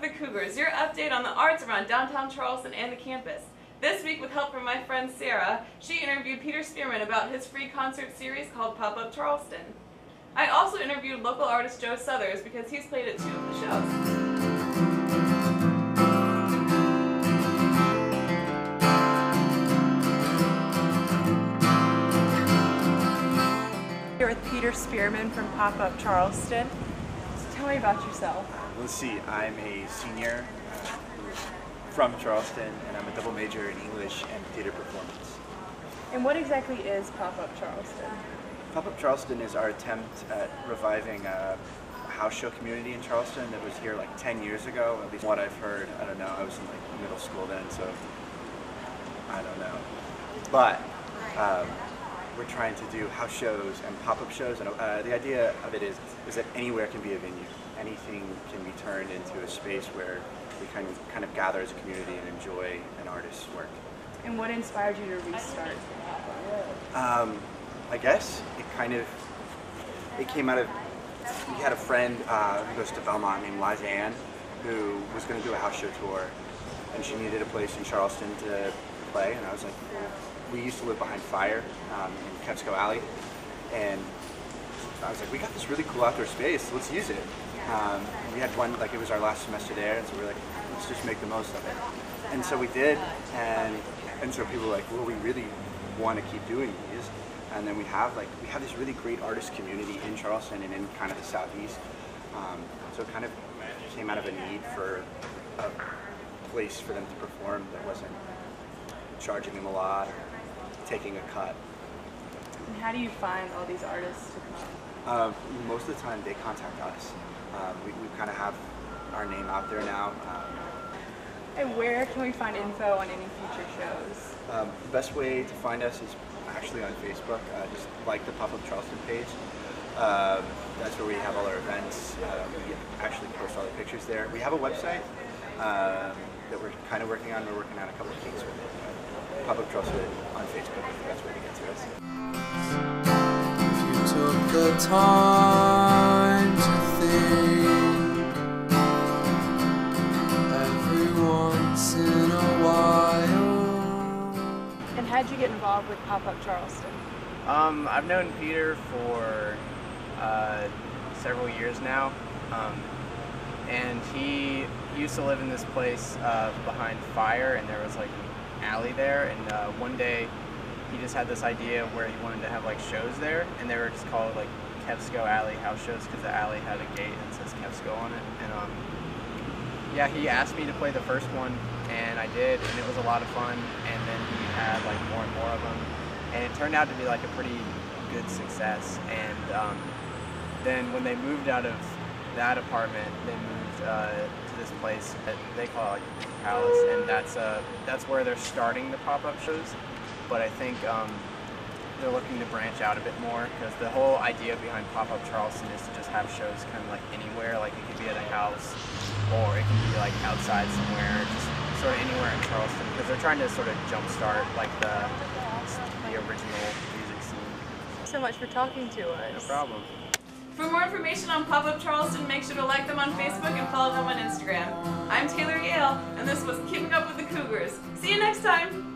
with the Cougars, your update on the arts around downtown Charleston and the campus. This week, with help from my friend Sarah, she interviewed Peter Spearman about his free concert series called Pop Up Charleston. I also interviewed local artist Joe Suthers because he's played at two of the shows. Here with Peter Spearman from Pop Up Charleston. So tell me about yourself. Let's see, I'm a senior uh, from Charleston, and I'm a double major in English and theater performance. And what exactly is Pop Up Charleston? Pop Up Charleston is our attempt at reviving a house show community in Charleston that was here like 10 years ago, at least what I've heard. I don't know, I was in like middle school then, so I don't know. But um, we're trying to do house shows and pop-up shows, and uh, the idea of it is is that anywhere can be a venue. Anything can be turned into a space where we kind of kind of gather as a community and enjoy an artist's work. And what inspired you to restart? Um, I guess it kind of it came out of we had a friend uh, who goes to Belmont named Liza Anne who was going to do a house show tour, and she needed a place in Charleston to play, and I was like, we used to live behind Fire um, in Kevsco Alley, and I was like, we got this really cool outdoor space, let's use it. Um, we had one, like it was our last semester there, and so we were like, let's just make the most of it. And so we did, and and so people were like, well, we really want to keep doing these. And then we have like we have this really great artist community in Charleston and in kind of the southeast. Um, so it kind of came out of a need for a place for them to perform that wasn't charging them a lot, taking a cut. And how do you find all these artists to come? Um, most of the time, they contact us. Um, we, we kind of have our name out there now. Um, And where can we find info on any future shows? um, the best way to find us is actually on Facebook. Uh, just like the Pop Up Charleston page. Um, that's where we have all our events. Uh, we actually post all the pictures there. We have a website um, that we're kind of working on. We're working on a couple of things with it. But Pop Up Charleston on Facebook is the best way to get to us. If you took the time to think every once in a while. And how'd you get involved with Pop Up Charleston? Um, I've known Peter for uh, several years now, um, and he used to live in this place uh, behind Fire, and there was like an alley there. And uh, one day, he just had this idea where he wanted to have like shows there, and they were just called like Kevsco Alley house shows because the alley had a gate that says Kevsco on it. And um, yeah, he asked me to play the first one, and I did, and it was a lot of fun. And then he had like more and more of them, and it turned out to be like a pretty good success. And um, then when they moved out of that apartment, they moved uh, to this place that they call Palace, and that's uh, that's where they're starting the pop-up shows. But I think um, they're looking to branch out a bit more because the whole idea behind Pop-Up Charleston is to just have shows kind of like anywhere. Like it could be at a house, or it can be like outside somewhere, just sort of anywhere in Charleston because they're trying to sort of jumpstart like the the original music scene. Thanks so much for talking to us. No problem. For more information on Pop Up Charleston, make sure to like them on Facebook and follow them on Instagram. I'm Taylor Yale, and this was Keeping Up with the Cougars. See you next time!